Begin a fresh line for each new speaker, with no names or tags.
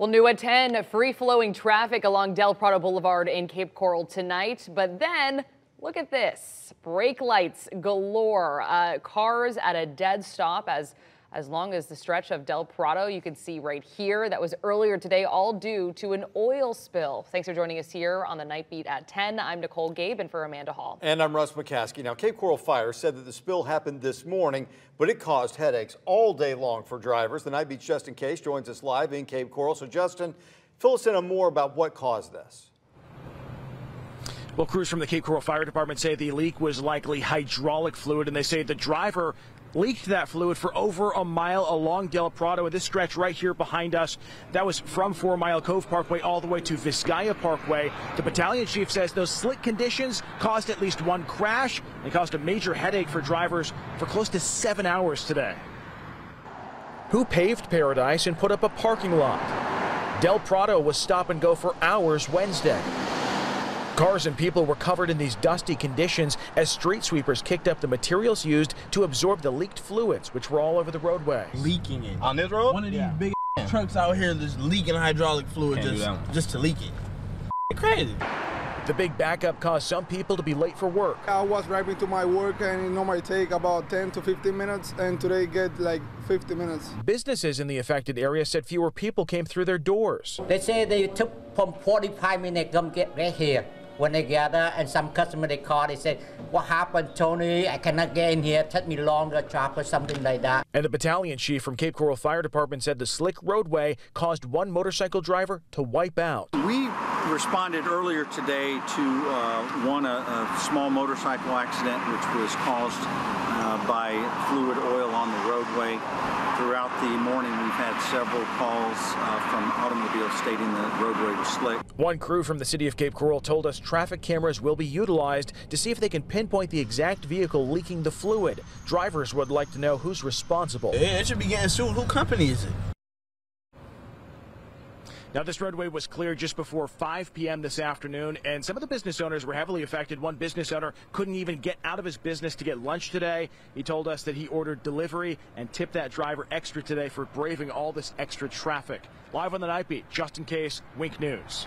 Well, new at 10, free flowing traffic along Del Prado Boulevard in Cape Coral tonight. But then look at this brake lights galore, uh, cars at a dead stop as as long as the stretch of Del Prado you can see right here. That was earlier today, all due to an oil spill. Thanks for joining us here on the Night Beat at 10. I'm Nicole Gabe and for Amanda Hall.
And I'm Russ McCaskey. Now, Cape Coral Fire said that the spill happened this morning, but it caused headaches all day long for drivers. The Night Beat's Justin Case joins us live in Cape Coral. So, Justin, fill us in on more about what caused this.
Well, crews from the Cape Coral Fire Department say the leak was likely hydraulic fluid, and they say the driver leaked that fluid for over a mile along Del Prado. And this stretch right here behind us, that was from Four Mile Cove Parkway all the way to Vizcaya Parkway. The battalion chief says those slick conditions caused at least one crash and caused a major headache for drivers for close to seven hours today. Who paved Paradise and put up a parking lot? Del Prado was stop and go for hours Wednesday. Cars and people were covered in these dusty conditions as street sweepers kicked up the materials used to absorb the leaked fluids, which were all over the roadway.
Leaking it.
On this road?
One of these yeah. big trucks out here just leaking hydraulic fluid just, just to leak it. Crazy.
The big backup caused some people to be late for work.
I was driving to my work and it normally take about 10 to 15 minutes and today get like 50 minutes.
Businesses in the affected area said fewer people came through their doors.
They say they took from 45 minutes to get right here when they gather and some customer they call, they say, what happened, Tony? I cannot get in here. Take me longer, trap or something like that.
And the battalion chief from Cape Coral Fire Department said the slick roadway caused one motorcycle driver to wipe out.
We responded earlier today to uh, one a, a, small motorcycle accident which was caused uh, by fluid oil on the roadway. Throughout the morning, we've had several calls uh, from automobiles stating the roadway was slick.
One crew from the city of Cape Coral told us traffic cameras will be utilized to see if they can pinpoint the exact vehicle leaking the fluid. Drivers would like to know who's responsible.
Yeah, it should be getting sued. Who company is it?
Now, this roadway was cleared just before 5 p.m. this afternoon, and some of the business owners were heavily affected. One business owner couldn't even get out of his business to get lunch today. He told us that he ordered delivery and tipped that driver extra today for braving all this extra traffic. Live on the night beat, Justin Case, Wink News.